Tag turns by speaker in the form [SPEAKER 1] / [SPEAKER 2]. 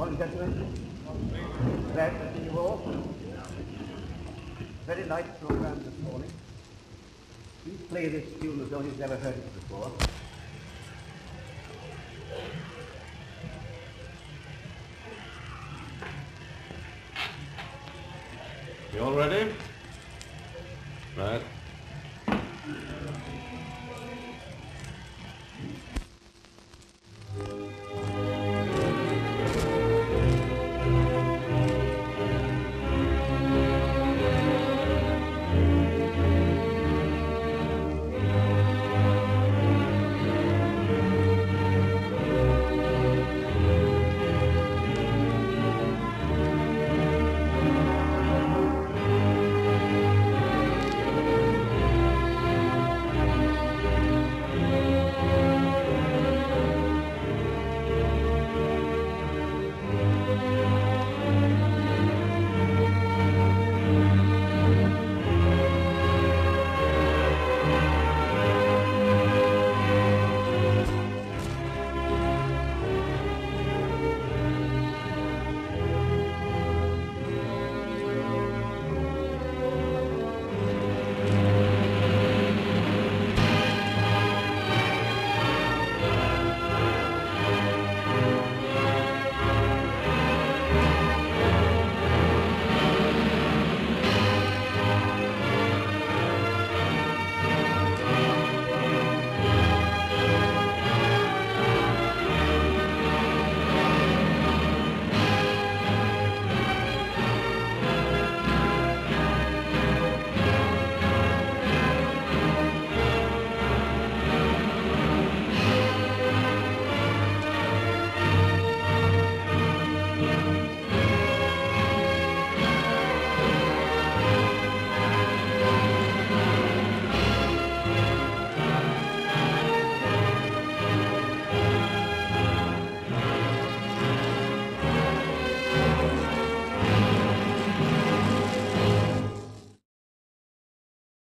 [SPEAKER 1] all gentlemen, glad to see you all. Very nice program this morning. Please play this tune as though you've never heard it before.
[SPEAKER 2] You all ready? Right.